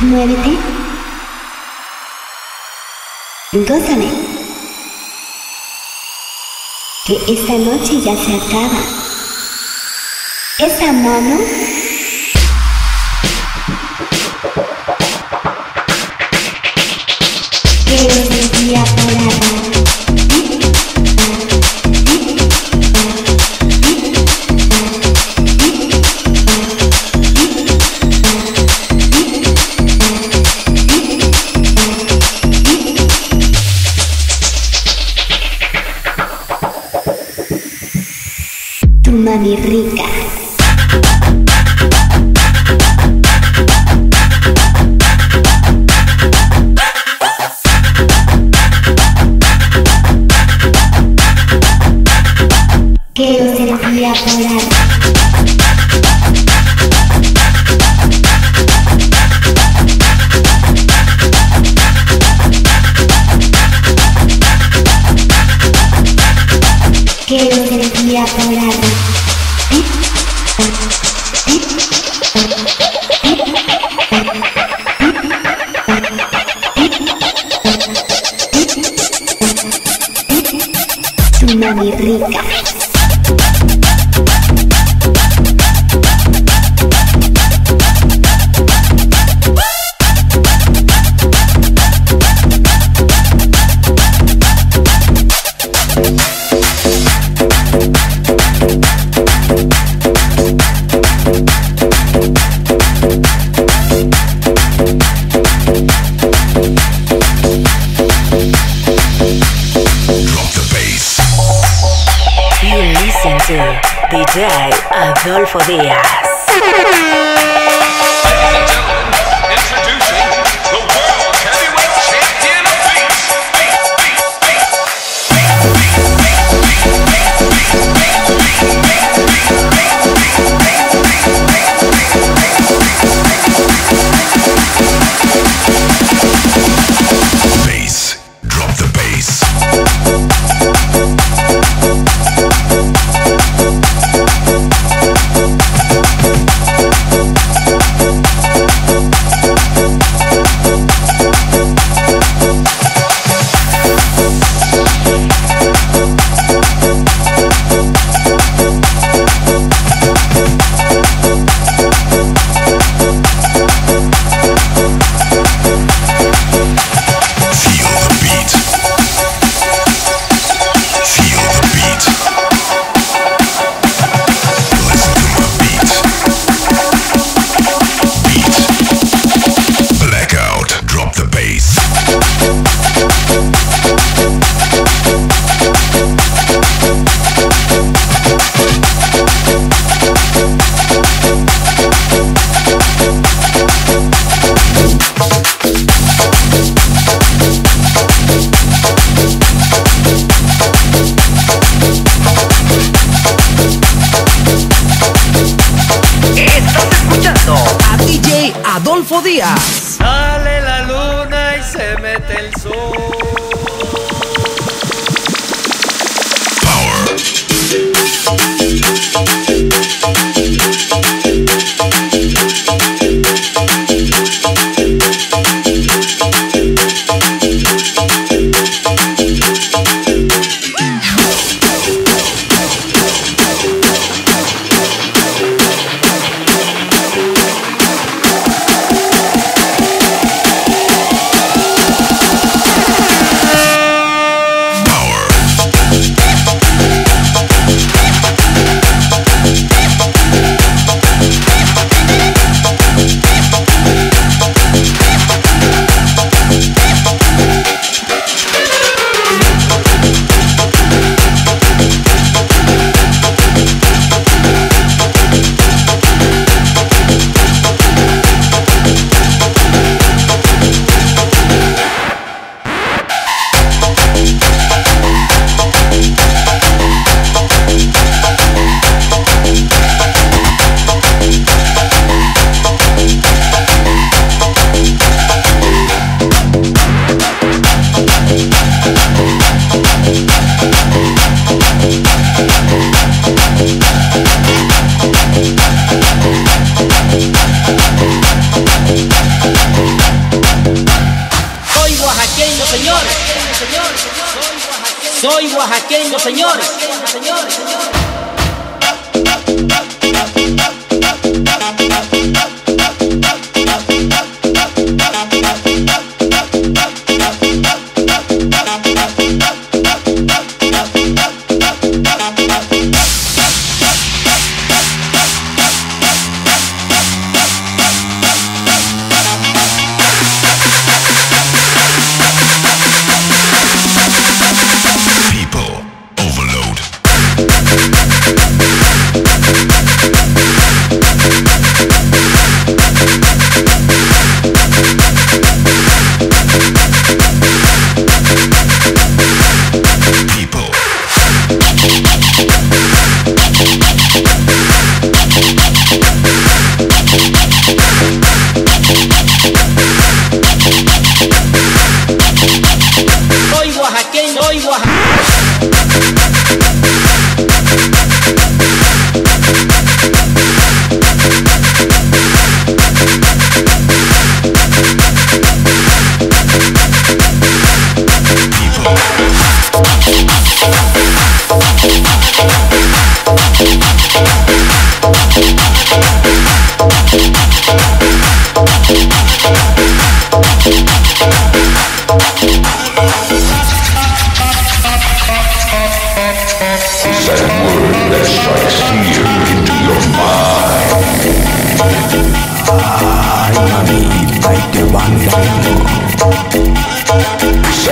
Muévete. Gózame. Que esta noche ya se acaba. Esa mano manirricas. Mami rica. DJ Adolfo Díaz. Rodolfo Díaz. Señores. Soy oaxaqueño, señores. People porra. strike fear into your mind. Ah, I mami, ahí te van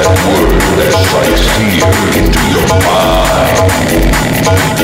That word that strikes fear into your mind.